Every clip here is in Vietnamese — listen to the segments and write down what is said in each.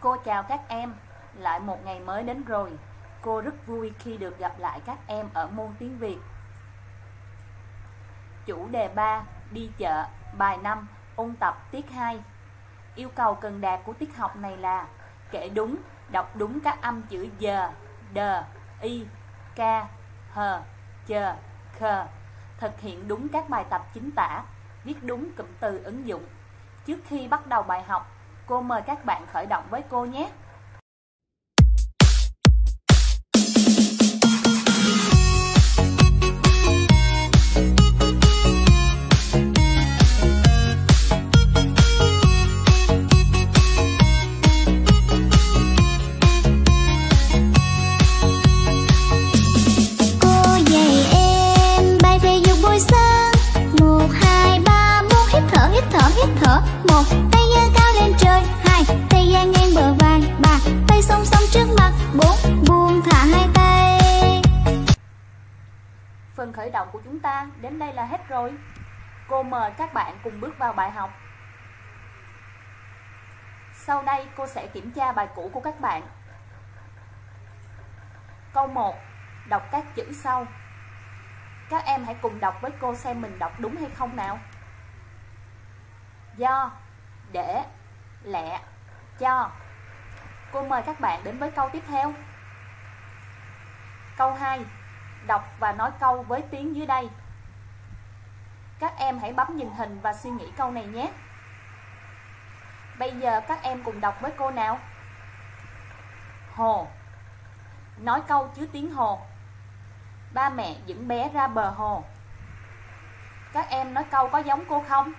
Cô chào các em, lại một ngày mới đến rồi. Cô rất vui khi được gặp lại các em ở môn tiếng Việt. Chủ đề 3, đi chợ, bài 5, ôn tập tiết 2. Yêu cầu cần đạt của tiết học này là kể đúng, đọc đúng các âm chữ giờ, đờ, y, k hờ, chờ, khờ, thực hiện đúng các bài tập chính tả, viết đúng cụm từ ứng dụng. Trước khi bắt đầu bài học, cô mời các bạn khởi động với cô nhé. Cô dạy song song trước mặt bốn buông thả hai tay Phần khởi động của chúng ta đến đây là hết rồi. Cô mời các bạn cùng bước vào bài học. Sau đây cô sẽ kiểm tra bài cũ của các bạn. Câu 1. Đọc các chữ sau. Các em hãy cùng đọc với cô xem mình đọc đúng hay không nào. Do, để, lẹ, cho. Cô mời các bạn đến với câu tiếp theo. Câu 2 đọc và nói câu với tiếng dưới đây. Các em hãy bấm nhìn hình và suy nghĩ câu này nhé. Bây giờ các em cùng đọc với cô nào. Hồ Nói câu chứa tiếng hồ Ba mẹ dẫn bé ra bờ hồ Các em nói câu có giống cô không?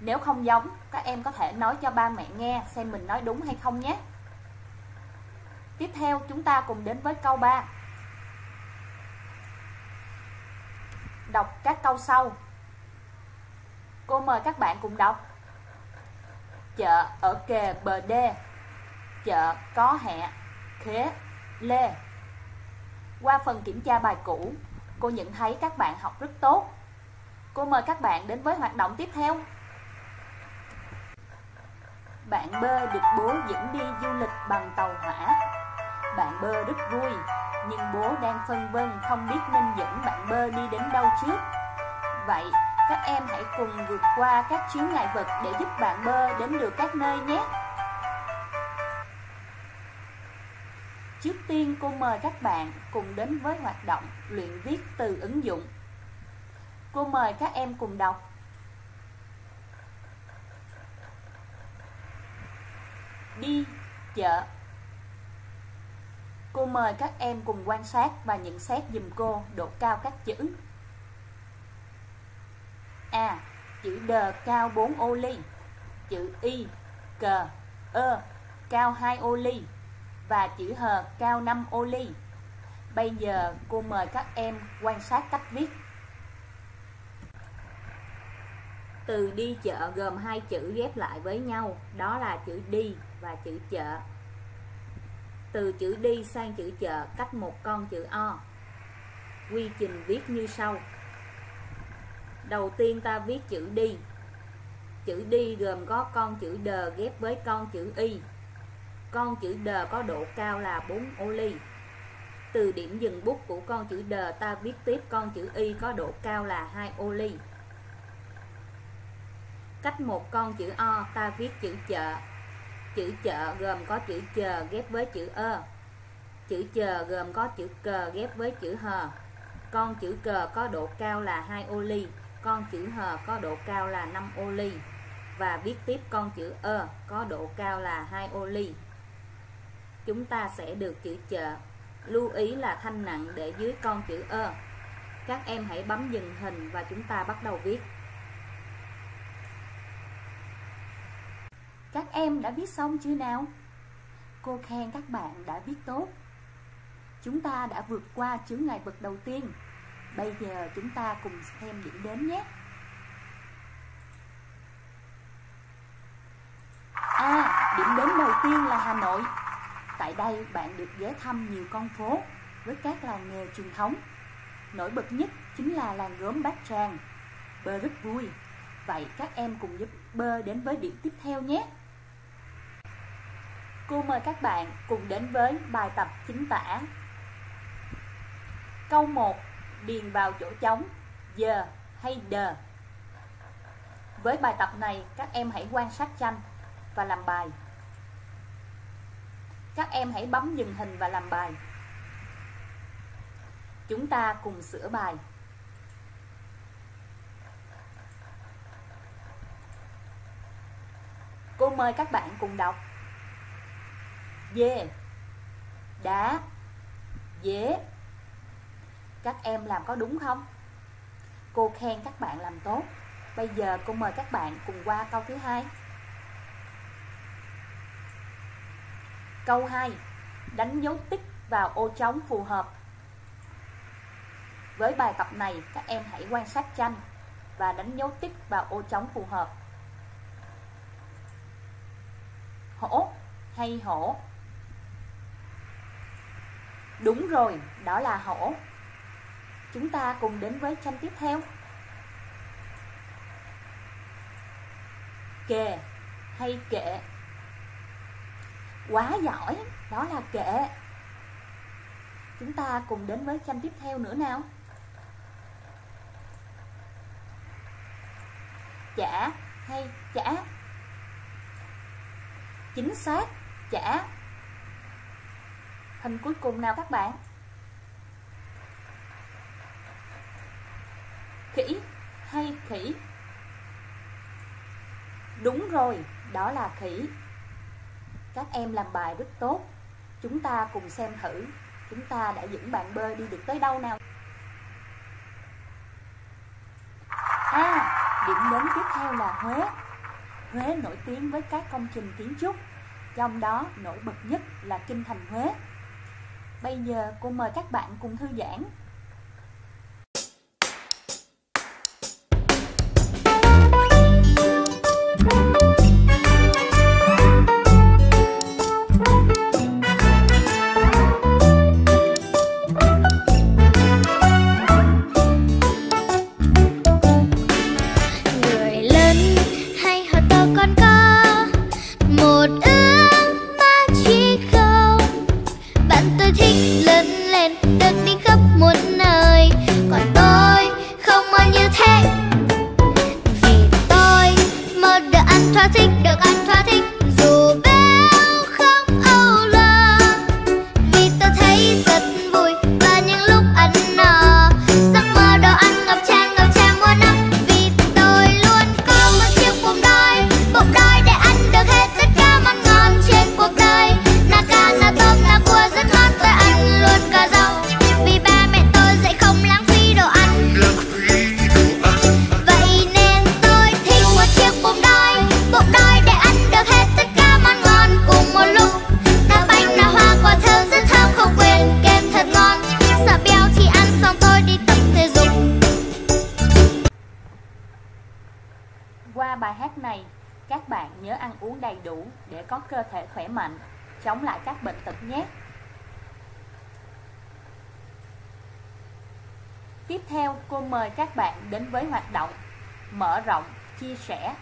Nếu không giống, các em có thể nói cho ba mẹ nghe xem mình nói đúng hay không nhé. Tiếp theo chúng ta cùng đến với câu 3. đọc các câu sau. Cô mời các bạn cùng đọc. Chợ ở kề bờ đê. Chợ có hẹ, khế, lê. Qua phần kiểm tra bài cũ, cô nhận thấy các bạn học rất tốt. Cô mời các bạn đến với hoạt động tiếp theo. Bạn B được bố dẫn đi du lịch bằng tàu hỏa. Bạn bơ rất vui, nhưng bố đang phân vân không biết nên dẫn bạn bơ đi đến đâu trước. Vậy, các em hãy cùng vượt qua các chuyến ngại vật để giúp bạn bơ đến được các nơi nhé. Trước tiên cô mời các bạn cùng đến với hoạt động luyện viết từ ứng dụng. Cô mời các em cùng đọc. Đi chợ Cô mời các em cùng quan sát và nhận xét dùm cô độ cao các chữ. A. Chữ d cao 4 ô ly. Chữ Y, cờ, ơ cao 2 ô ly. Và chữ h cao 5 ô ly. Bây giờ cô mời các em quan sát cách viết. Từ đi chợ gồm hai chữ ghép lại với nhau, đó là chữ đi và chữ chợ. Từ chữ đi sang chữ chợ, cách một con chữ O. Quy trình viết như sau. Đầu tiên ta viết chữ đi. Chữ đi gồm có con chữ đờ ghép với con chữ y. Con chữ đờ có độ cao là 4 ô ly. Từ điểm dừng bút của con chữ đờ ta viết tiếp con chữ y có độ cao là 2 ô ly. Cách một con chữ O, ta viết chữ chợ Chữ chợ gồm có chữ chờ ghép với chữ ơ. Chữ chờ gồm có chữ cờ ghép với chữ hờ. Con chữ cờ có độ cao là hai ô ly, con chữ hờ có độ cao là 5 ô ly. Và viết tiếp con chữ ơ có độ cao là hai ô ly. Chúng ta sẽ được chữ chợ. Lưu ý là thanh nặng để dưới con chữ ơ. Các em hãy bấm dừng hình và chúng ta bắt đầu viết. Các em đã viết xong chưa nào? Cô khen các bạn đã viết tốt. Chúng ta đã vượt qua chướng ngại vật đầu tiên. Bây giờ chúng ta cùng xem điểm đến nhé. À, điểm đến đầu tiên là Hà Nội. Tại đây bạn được ghé thăm nhiều con phố với các làng nghề truyền thống. Nổi bật nhất chính là làng gốm Bát Tràng. Bơ rất vui. Vậy các em cùng giúp Bơ đến với điểm tiếp theo nhé. Cô mời các bạn cùng đến với bài tập chính tả. Câu 1 điền vào chỗ trống giờ hay đờ. Với bài tập này, các em hãy quan sát tranh và làm bài. Các em hãy bấm dừng hình và làm bài. Chúng ta cùng sửa bài. Cô mời các bạn cùng đọc. Dê. Đá. Dế. Các em làm có đúng không? Cô khen các bạn làm tốt. Bây giờ cô mời các bạn cùng qua câu thứ hai. Câu 2 Đánh dấu tích vào ô trống phù hợp. Với bài tập này, các em hãy quan sát tranh Và đánh dấu tích vào ô trống phù hợp. Hổ hay hổ? Đúng rồi, đó là hổ. Chúng ta cùng đến với tranh tiếp theo. Kề hay kệ? Quá giỏi, đó là kệ. Chúng ta cùng đến với tranh tiếp theo nữa nào. Chả hay chả? Chính xác, chả. Hình cuối cùng nào các bạn? Khỉ hay khỉ? Đúng rồi, đó là khỉ. Các em làm bài rất tốt. Chúng ta cùng xem thử chúng ta đã dẫn bạn bơi đi được tới đâu nào. À, điểm đến tiếp theo là Huế. Huế nổi tiếng với các công trình kiến trúc, trong đó nổi bật nhất là Kinh Thành Huế. Bây giờ cô mời các bạn cùng thư giãn. Bạn nhớ ăn uống đầy đủ để có cơ thể khỏe mạnh, chống lại các bệnh tật nhé. Tiếp theo, cô mời các bạn đến với hoạt động mở rộng, chia sẻ.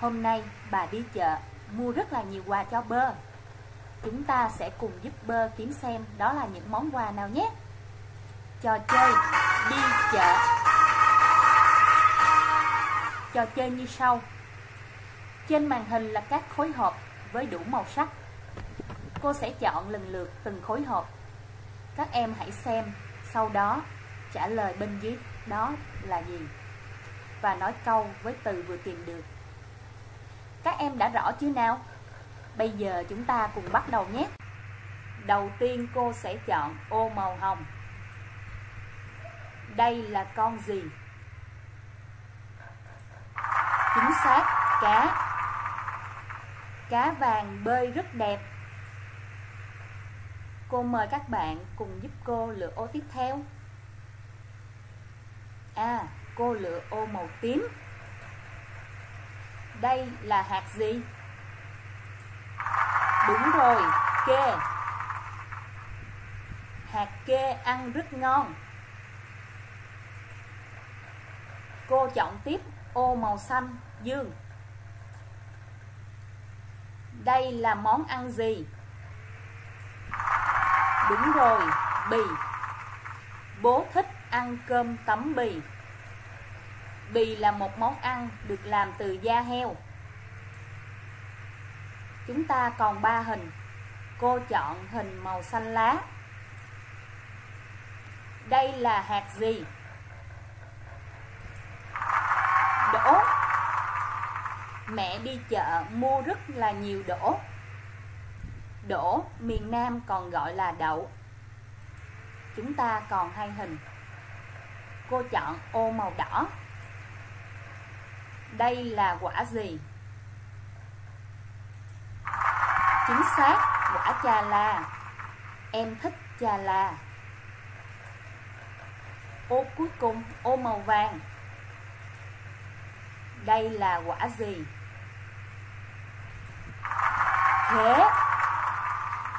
Hôm nay, bà đi chợ, mua rất là nhiều quà cho bơ. Chúng ta sẽ cùng giúp bơ kiếm xem đó là những món quà nào nhé. Trò chơi đi chợ Trò chơi như sau trên màn hình là các khối hộp với đủ màu sắc. Cô sẽ chọn lần lượt từng khối hộp. Các em hãy xem, sau đó trả lời bên dưới đó là gì và nói câu với từ vừa tìm được. Các em đã rõ chưa nào? Bây giờ chúng ta cùng bắt đầu nhé. Đầu tiên cô sẽ chọn ô màu hồng. Đây là con gì? Chính xác, cá Cá vàng bơi rất đẹp. Cô mời các bạn cùng giúp cô lựa ô tiếp theo. À, cô lựa ô màu tím. Đây là hạt gì? Đúng rồi, kê. Hạt kê ăn rất ngon. Cô chọn tiếp ô màu xanh, dương. Đây là món ăn gì? Đúng rồi, bì. Bố thích ăn cơm tấm bì. Bì là một món ăn được làm từ da heo. Chúng ta còn 3 hình. Cô chọn hình màu xanh lá. Đây là hạt gì? Mẹ đi chợ mua rất là nhiều đỗ. Đỗ miền Nam còn gọi là đậu. Chúng ta còn hai hình. Cô chọn ô màu đỏ. Đây là quả gì? Chính xác, quả chà la. Em thích chà la. Ô cuối cùng, ô màu vàng. Đây là quả gì? Khế.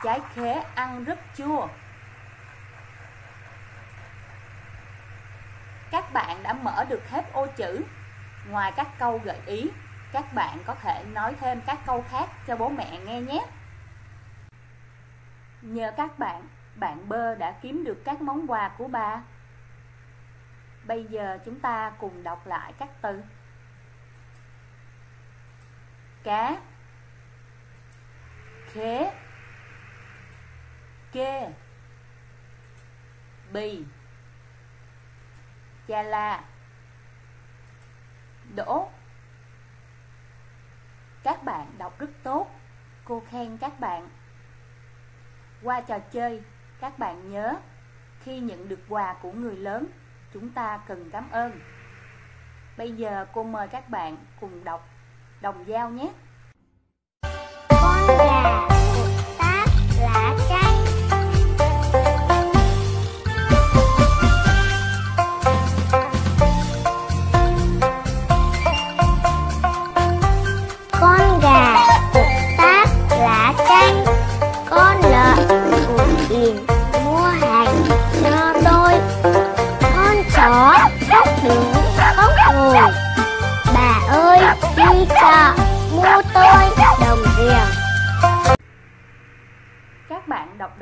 Trái khế ăn rất chua. Các bạn đã mở được hết ô chữ. Ngoài các câu gợi ý Các bạn có thể nói thêm các câu khác cho bố mẹ nghe nhé. Nhờ các bạn, bạn bơ đã kiếm được các món quà của bà. Bây giờ chúng ta cùng đọc lại các từ. Cá Khế Kê. Bì. Cha la. Đỗ. Các bạn đọc rất tốt. Cô khen các bạn. Qua trò chơi, Các bạn nhớ, Khi nhận được quà của người lớn, Chúng ta cần cảm ơn. Bây giờ cô mời các bạn cùng đọc, Đồng dao nhé.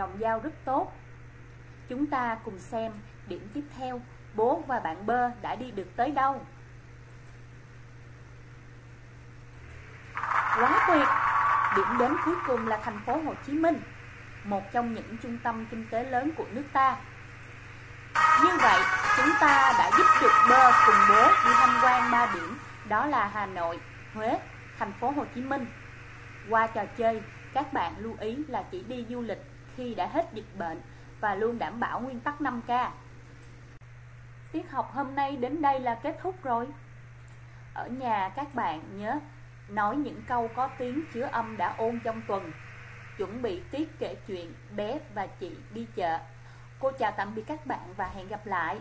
Đồng giao rất tốt. Chúng ta cùng xem điểm tiếp theo. Bố và bạn bơ đã đi được tới đâu? Quá tuyệt! Điểm đến cuối cùng là thành phố Hồ Chí Minh Một trong những trung tâm kinh tế lớn của nước ta. Như vậy, chúng ta đã giúp được bơ cùng bố đi tham quan ba điểm Đó là Hà Nội, Huế, thành phố Hồ Chí Minh. Qua trò chơi, các bạn lưu ý là chỉ đi du lịch khi đã hết dịch bệnh và luôn đảm bảo nguyên tắc 5K. Tiết học hôm nay đến đây là kết thúc rồi. Ở nhà, các bạn nhớ nói những câu có tiếng chứa âm đã ôn trong tuần. Chuẩn bị tiết kể chuyện bé và chị đi chợ. Cô chào tạm biệt các bạn và hẹn gặp lại.